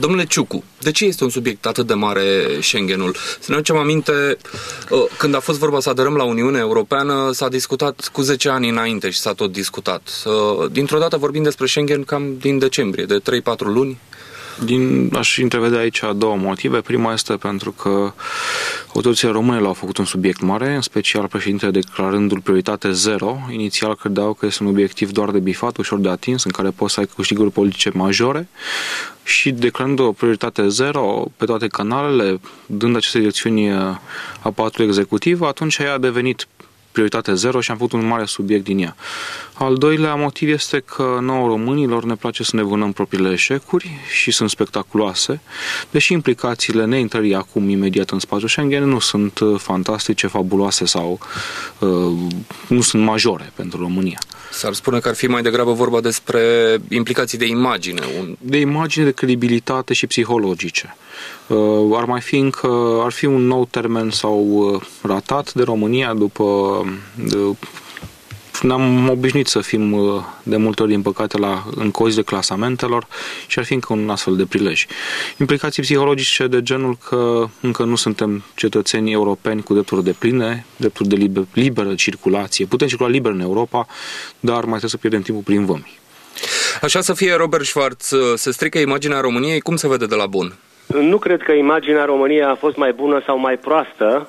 Domnule Ciucu, de ce este un subiect atât de mare Schengenul? Să ne aducem aminte, uh, când a fost vorba să aderăm la Uniunea Europeană, s-a discutat cu 10 ani înainte și s-a tot discutat. Uh, dintr-o dată vorbim despre Schengen cam din decembrie, de 3-4 luni. Din, aș întrevede aici două motive. Prima este pentru că autoritățile române l-au făcut un subiect mare, în special președintele declarându-l prioritate zero. Inițial credeau că este un obiectiv doar de bifat, ușor de atins, în care poți să ai câștiguri politice majore și declarând o prioritate zero pe toate canalele, dând aceste direcțiuni aparatul executiv, atunci ea a devenit prioritate zero și am făcut un mare subiect din ea. Al doilea motiv este că nouă românilor ne place să ne vânăm propriile eșecuri și sunt spectaculoase, deși implicațiile neintrării acum imediat în spațiul Schengen nu sunt uh, fantastice, fabuloase sau uh, nu sunt majore pentru România. S-ar spune că ar fi mai degrabă vorba despre implicații de imagine. Un... De imagine, de credibilitate și psihologice. Uh, ar mai fi încă, ar fi un nou termen sau uh, ratat de România după de, ne-am obișnuit să fim uh, de multe ori, din păcate, la, în de clasamentelor și ar fi încă un astfel de prilej. Implicații psihologice de genul că încă nu suntem cetățeni europeni cu drepturi de pline, drepturi de liber, liberă circulație. Putem circula liber în Europa, dar mai trebuie să pierdem timpul prin vămi. Așa să fie, Robert Schwartz, se strică imaginea României, cum se vede de la bun? Nu cred că imaginea României a fost mai bună sau mai proastă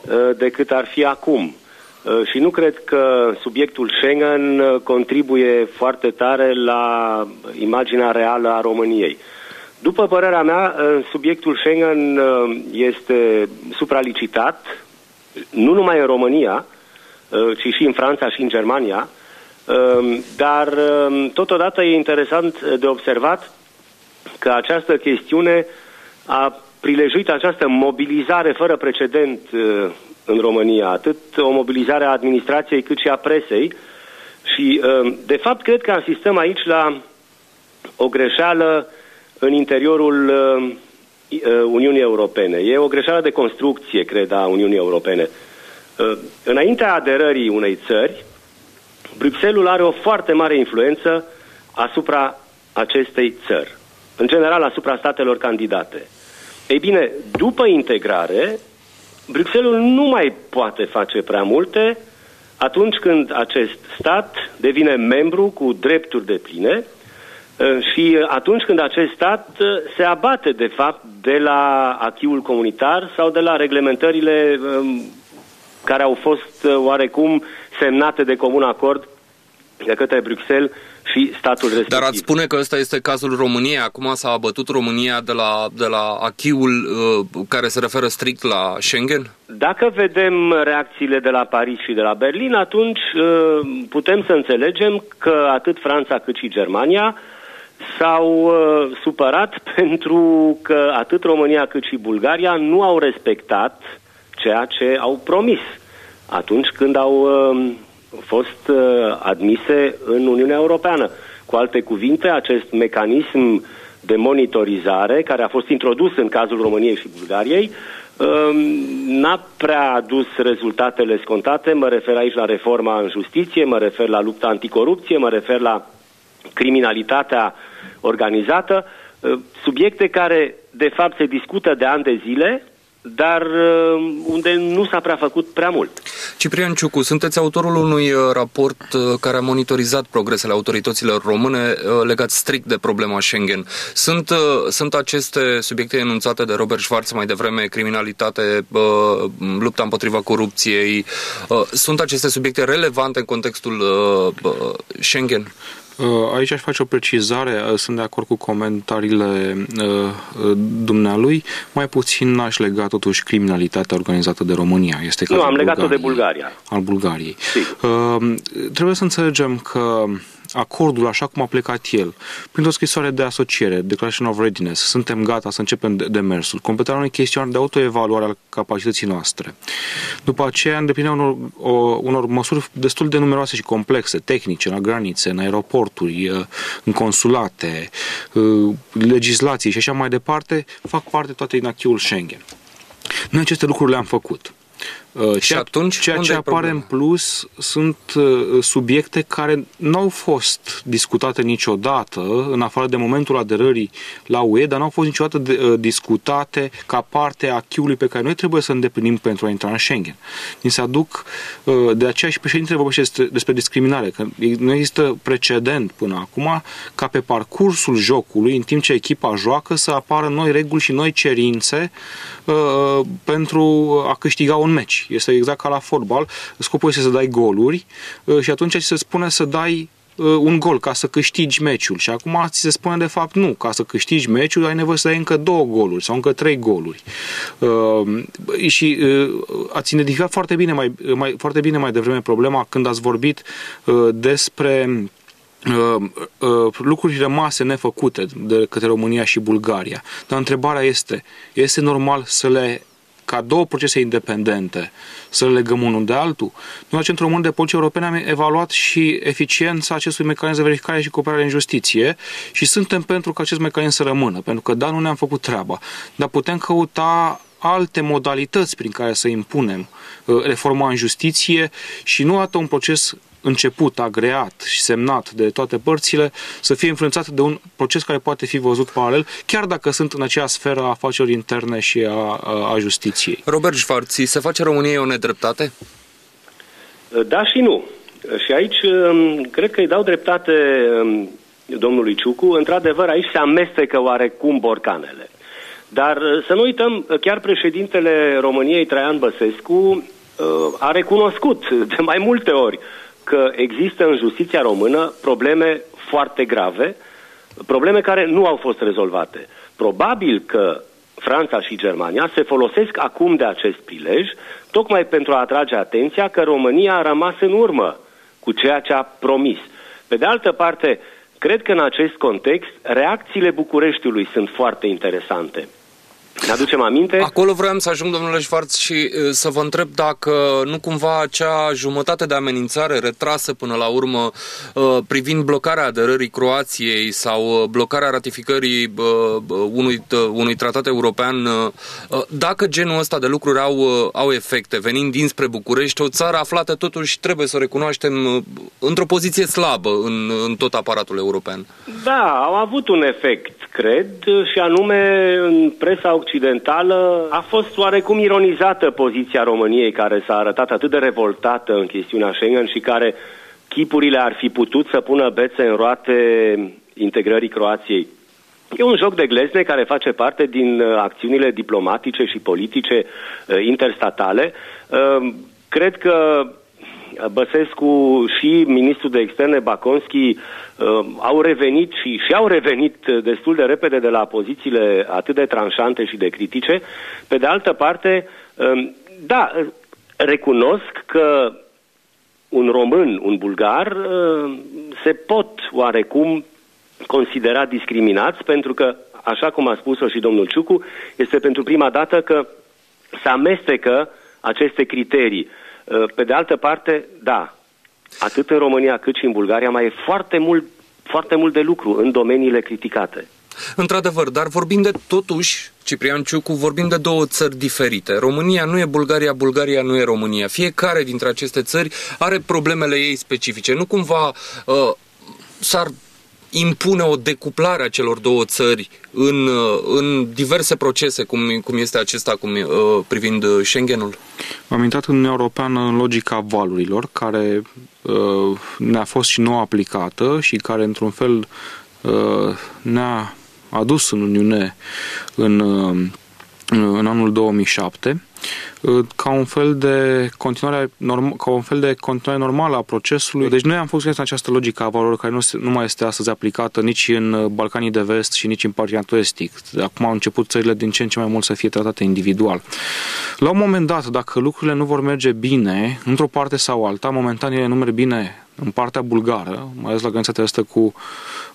uh, decât ar fi acum. Uh, și nu cred că subiectul Schengen uh, contribuie foarte tare la imaginea reală a României. După părerea mea, subiectul Schengen este supralicitat, nu numai în România, ci și în Franța și în Germania, dar totodată e interesant de observat că această chestiune a prilejuit această mobilizare fără precedent uh, în România, atât o mobilizare a administrației cât și a presei și uh, de fapt cred că asistăm aici la o greșeală în interiorul uh, Uniunii Europene. E o greșeală de construcție, cred, a Uniunii Europene. Înaintea aderării unei țări, Bruxelles are o foarte mare influență asupra acestei țări în general asupra statelor candidate. Ei bine, după integrare, Bruxelles nu mai poate face prea multe atunci când acest stat devine membru cu drepturi de pline ă, și atunci când acest stat ă, se abate, de fapt, de la achiul comunitar sau de la reglementările ă, care au fost oarecum semnate de comun acord de către Bruxelles și statul respectiv. Dar ați spune că ăsta este cazul României? Acum s-a abătut România de la, de la achiul uh, care se referă strict la Schengen? Dacă vedem reacțiile de la Paris și de la Berlin, atunci uh, putem să înțelegem că atât Franța cât și Germania s-au uh, supărat pentru că atât România cât și Bulgaria nu au respectat ceea ce au promis atunci când au uh, fost uh, admise în Uniunea Europeană. Cu alte cuvinte, acest mecanism de monitorizare care a fost introdus în cazul României și Bulgariei um, n-a prea adus rezultatele scontate. Mă refer aici la reforma în justiție, mă refer la lupta anticorupție, mă refer la criminalitatea organizată, uh, subiecte care de fapt se discută de ani de zile, dar uh, unde nu s-a prea făcut prea mult. Ciprian Ciucu, sunteți autorul unui uh, raport uh, care a monitorizat progresele autorităților române legat strict de problema Schengen. Sunt, sunt aceste subiecte enunțate de Robert Schwarz mai devreme, criminalitate, lupta împotriva corupției, sunt aceste subiecte relevante în contextul Schengen? Uh, aici aș face o precizare, uh, sunt de acord cu comentariile uh, dumnealui, mai puțin aș lega totuși criminalitatea organizată de România. Este nu, am legat-o de Bulgaria. Al Bulgariei. Uh, trebuie să înțelegem că acordul așa cum a plecat el, printr-o scrisoare de asociere, Declaration of Readiness, suntem gata să începem demersul, completarea unei chestiuni de autoevaluare al capacității noastre. După aceea, îndeplinerea unor, o, unor măsuri destul de numeroase și complexe, tehnice, la granițe, în aeroporturi, uh, în consulate, uh, legislații și așa mai departe, fac parte toate din acquis Schengen. Noi aceste lucruri le-am făcut. Uh, și atunci, ceea ce apare în plus sunt uh, subiecte care nu au fost discutate niciodată, în afară de momentul aderării la UE, dar nu au fost niciodată de, uh, discutate ca parte a chiului pe care noi trebuie să îndeplinim pentru a intra în Schengen. Ni se aduc, de aceea și președintele vorbește despre discriminare, că nu există precedent până acum ca pe parcursul jocului, în timp ce echipa joacă, să apară noi reguli și noi cerințe uh, pentru a câștiga un meci. Este exact ca la fotbal. Scopul este să dai goluri uh, și atunci ți se spune să dai uh, un gol ca să câștigi meciul. Și acum ți se spune de fapt nu, ca să câștigi meciul ai nevoie să dai încă două goluri sau încă trei goluri. Uh, și uh, ați identificat foarte bine mai, mai, foarte bine mai devreme problema când ați vorbit uh, despre Uh, uh, lucruri rămase nefăcute de către România și Bulgaria. Dar întrebarea este, este normal să le ca două procese independente, să le legăm unul de altul. Noi la Centrul Român de Poliție Europene am evaluat și eficiența acestui mecanism de verificare și cooperare în justiție și suntem pentru ca acest mecanism să rămână, pentru că da, nu ne-am făcut treaba, dar putem căuta alte modalități prin care să impunem uh, reforma în justiție și nu atât un proces început, agreat și semnat de toate părțile, să fie influențat de un proces care poate fi văzut paralel, chiar dacă sunt în aceea sferă a afacerilor interne și a, a, a justiției. Robert Schwartz, se face României o nedreptate? Da și nu. Și aici um, cred că îi dau dreptate um, domnului Ciucu. Într-adevăr, aici se amestecă oarecum borcanele. Dar uh, să nu uităm, chiar președintele României, Traian Băsescu, uh, a recunoscut de mai multe ori că există în justiția română probleme foarte grave, probleme care nu au fost rezolvate. Probabil că Franța și Germania se folosesc acum de acest prilej tocmai pentru a atrage atenția că România a rămas în urmă cu ceea ce a promis. Pe de altă parte, cred că în acest context reacțiile Bucureștiului sunt foarte interesante. Ne aducem aminte? Acolo vreau să ajung, domnule Șvarț, și să vă întreb dacă nu cumva acea jumătate de amenințare retrasă până la urmă privind blocarea aderării Croației sau blocarea ratificării unui, unui tratat european, dacă genul ăsta de lucruri au, au efecte, venind dinspre București, o țară aflată totuși, trebuie să o recunoaștem, într-o poziție slabă în, în tot aparatul european. Da, au avut un efect, cred, și anume în presa occidentală a fost oarecum ironizată poziția României, care s-a arătat atât de revoltată în chestiunea Schengen și care chipurile ar fi putut să pună bețe în roate integrării Croației. E un joc de glezne care face parte din uh, acțiunile diplomatice și politice uh, interstatale. Uh, cred că Băsescu și ministrul de externe Baconski uh, au revenit și, și au revenit destul de repede de la pozițiile atât de tranșante și de critice. Pe de altă parte, uh, da, recunosc că un român, un bulgar, uh, se pot oarecum considera discriminați pentru că, așa cum a spus-o și domnul Ciucu, este pentru prima dată că se amestecă aceste criterii. Uh, pe de altă parte, da, atât în România cât și în Bulgaria mai e foarte mult, foarte mult de lucru în domeniile criticate. Într-adevăr, dar vorbim de totuși, Ciprian Ciucu, vorbim de două țări diferite. România nu e Bulgaria, Bulgaria nu e România. Fiecare dintre aceste țări are problemele ei specifice. Nu cumva uh, s-ar impune o decuplare a celor două țări în, uh, în diverse procese, cum, cum este acesta cum, uh, privind Schengenul? Am intrat în Uniunea Europeană în logica valurilor, care uh, ne-a fost și nou aplicată și care, într-un fel, uh, ne-a adus în Uniune în, uh, în anul 2007 Uh, ca un fel de continuare, norm, ca un fel de continuare normală a procesului. Deci noi am fost în această logică a valorilor care nu, nu mai este astăzi aplicată nici în uh, Balcanii de Vest și nici în parteneriatul estic. Acum au început țările din ce în ce mai mult să fie tratate individual. La un moment dat, dacă lucrurile nu vor merge bine, într-o parte sau alta, momentan ele nu merg bine în partea bulgară, mai ales la granița terestră cu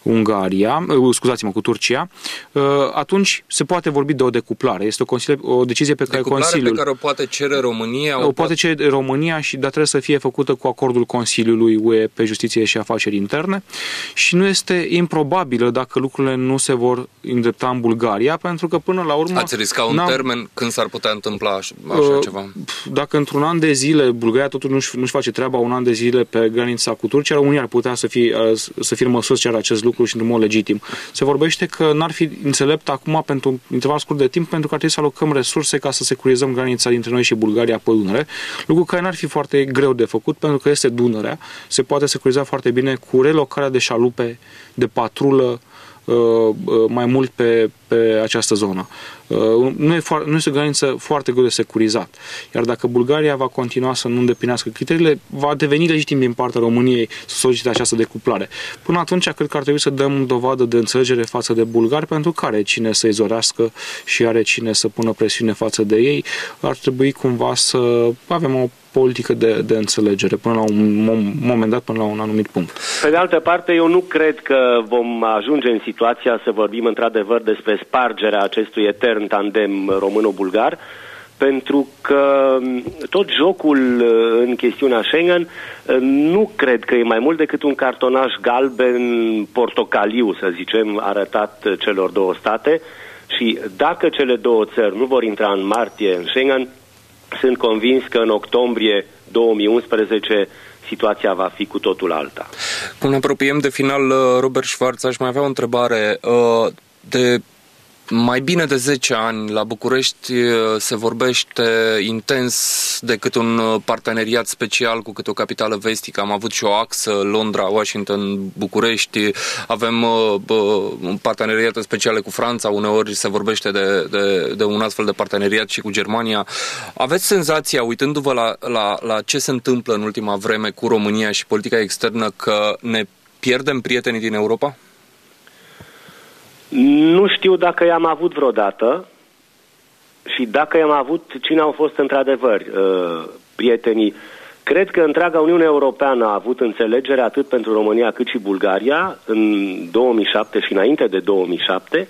Ungaria, uh, scuzați-mă, cu Turcia, uh, atunci se poate vorbi de o decuplare. Este o, o decizie pe care decuplare Consiliul... pe care o poate cere România? O, o poate cere România, și, dar trebuie să fie făcută cu acordul Consiliului UE pe Justiție și Afaceri Interne și nu este improbabilă dacă lucrurile nu se vor îndrepta în Bulgaria, pentru că până la urmă... Ați risca un termen când s-ar putea întâmpla așa, așa uh, ceva? Dacă într-un an de zile Bulgaria totuși nu-și, nu-și face treaba un an de zile pe granița cu Turcia, România ar putea să fie, să fie măsură să acest lucru și într-un mod legitim. Se vorbește că n-ar fi înțelept acum pentru un interval scurt de timp pentru că ar trebui să alocăm resurse ca să securizăm granița dintre noi și Bulgaria pe Dunăre, lucru care n-ar fi foarte greu de făcut pentru că este Dunărea, se poate securiza foarte bine cu relocarea de șalupe de patrulă uh, uh, mai mult pe, pe această zonă. Uh, nu, e foarte, nu este o graniță foarte greu de securizat. Iar dacă Bulgaria va continua să nu îndeplinească criteriile, va deveni legitim din partea României să solicite această decuplare. Până atunci, cred că ar trebui să dăm dovadă de înțelegere față de bulgari, pentru că are cine să izorească și are cine să pună presiune față de ei. Ar trebui cumva să avem o politică de, de înțelegere până la un moment dat, până la un anumit punct. Pe de altă parte, eu nu cred că vom ajunge în situația să vorbim într-adevăr despre spargerea acestui etern tandem româno-bulgar, pentru că tot jocul uh, în chestiunea Schengen uh, nu cred că e mai mult decât un cartonaj galben portocaliu, să zicem, arătat celor două state și dacă cele două țări nu vor intra în martie în Schengen, sunt convins că în octombrie 2011 situația va fi cu totul alta. Cum ne apropiem de final, uh, Robert Schwarz, aș mai avea o întrebare. De mai bine de 10 ani la București se vorbește intens decât un parteneriat special cu câte o capitală vestică. Am avut și o axă Londra, Washington, București. Avem uh, parteneriate speciale cu Franța. Uneori se vorbește de, de, de un astfel de parteneriat și cu Germania. Aveți senzația, uitându-vă la, la, la ce se întâmplă în ultima vreme cu România și politica externă, că ne pierdem prietenii din Europa? Nu știu dacă i-am avut vreodată și dacă i-am avut, cine au fost într-adevăr uh, prietenii. Cred că întreaga Uniune Europeană a avut înțelegere atât pentru România cât și Bulgaria în 2007 și înainte de 2007.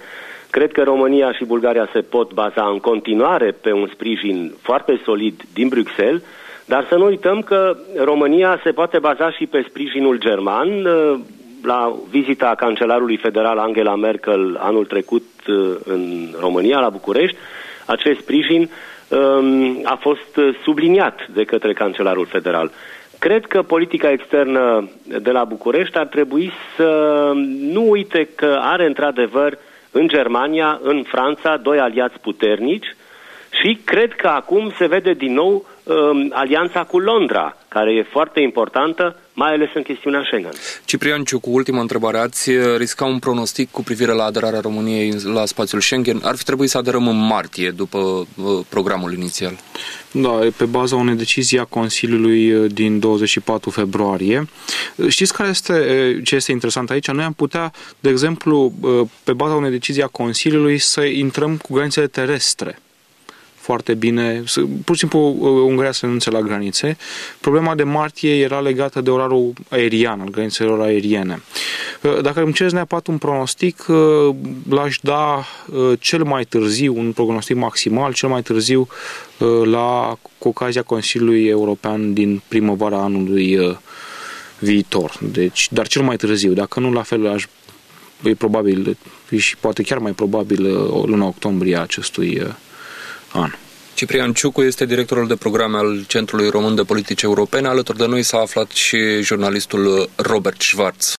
Cred că România și Bulgaria se pot baza în continuare pe un sprijin foarte solid din Bruxelles, dar să nu uităm că România se poate baza și pe sprijinul german. Uh, la vizita cancelarului federal Angela Merkel anul trecut uh, în România, la București, acest sprijin um, a fost subliniat de către cancelarul federal. Cred că politica externă de la București ar trebui să nu uite că are într-adevăr în Germania, în Franța, doi aliați puternici și cred că acum se vede din nou um, alianța cu Londra, care e foarte importantă, mai ales în chestiunea Schengen. Ciprian Ciucu, ultima întrebare. Ați uh, risca un pronostic cu privire la aderarea României la spațiul Schengen? Ar fi trebuit să aderăm în martie, după uh, programul inițial. Da, pe baza unei decizii a Consiliului uh, din 24 februarie. Știți care este ce este interesant aici? Noi am putea, de exemplu, pe baza unei decizii a Consiliului să intrăm cu granițele terestre foarte bine, pur și simplu uh, Ungaria să renunțe la granițe. Problema de martie era legată de orarul aerian, al granițelor aeriene. Uh, dacă îmi cereți neapărat un pronostic, uh, l-aș da cel mai târziu, un pronostic maximal, cel mai târziu la cu ocazia Consiliului European din primăvara anului viitor. Deci, dar cel mai târziu, dacă nu la fel aș e probabil și poate chiar mai probabil luna octombrie acestui an. Ciprian Ciucu este directorul de programe al Centrului Român de Politici Europene. Alături de noi s-a aflat și jurnalistul Robert Schwarz.